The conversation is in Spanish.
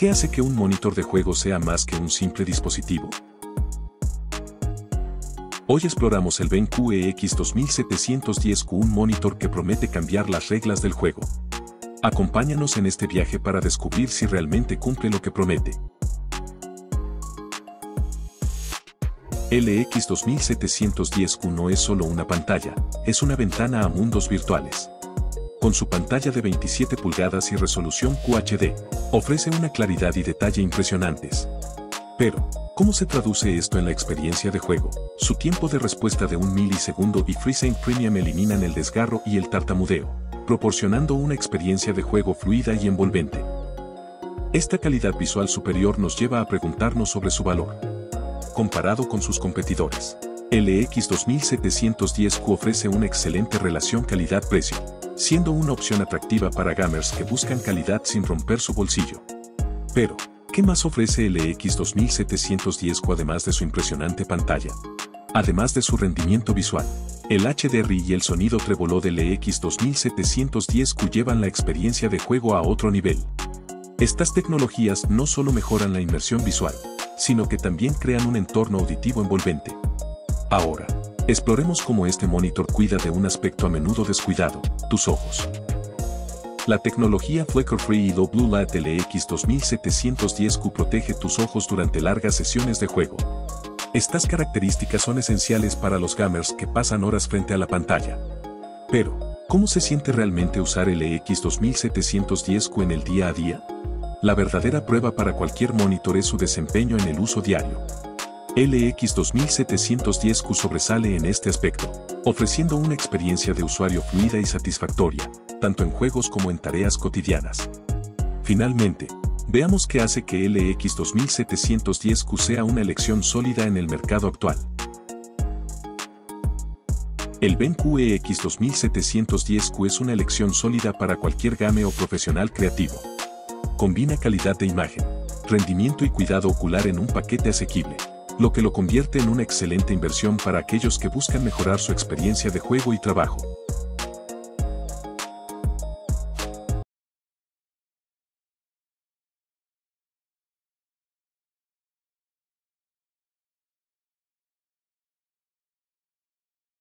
¿Qué hace que un monitor de juego sea más que un simple dispositivo? Hoy exploramos el BenQ EX 2710Q, un monitor que promete cambiar las reglas del juego. Acompáñanos en este viaje para descubrir si realmente cumple lo que promete. LX 2710Q no es solo una pantalla, es una ventana a mundos virtuales. Con su pantalla de 27 pulgadas y resolución QHD, ofrece una claridad y detalle impresionantes. Pero, ¿Cómo se traduce esto en la experiencia de juego? Su tiempo de respuesta de un milisegundo y FreeSync Premium eliminan el desgarro y el tartamudeo, proporcionando una experiencia de juego fluida y envolvente. Esta calidad visual superior nos lleva a preguntarnos sobre su valor. Comparado con sus competidores, LX 2710Q ofrece una excelente relación calidad-precio, siendo una opción atractiva para gamers que buscan calidad sin romper su bolsillo. Pero, ¿Qué más ofrece el EX 2710Q además de su impresionante pantalla? Además de su rendimiento visual, el HDR y el sonido treboló del EX 2710Q llevan la experiencia de juego a otro nivel. Estas tecnologías no solo mejoran la inmersión visual, sino que también crean un entorno auditivo envolvente. Ahora, exploremos cómo este monitor cuida de un aspecto a menudo descuidado, tus ojos. La tecnología Flicker Free y Blue Light LX 2710Q protege tus ojos durante largas sesiones de juego. Estas características son esenciales para los gamers que pasan horas frente a la pantalla. Pero, ¿cómo se siente realmente usar el EX 2710Q en el día a día? La verdadera prueba para cualquier monitor es su desempeño en el uso diario. LX 2710Q sobresale en este aspecto, ofreciendo una experiencia de usuario fluida y satisfactoria, tanto en juegos como en tareas cotidianas. Finalmente, veamos qué hace que LX 2710Q sea una elección sólida en el mercado actual. El BenQ EX 2710Q es una elección sólida para cualquier game o profesional creativo. Combina calidad de imagen, rendimiento y cuidado ocular en un paquete asequible lo que lo convierte en una excelente inversión para aquellos que buscan mejorar su experiencia de juego y trabajo.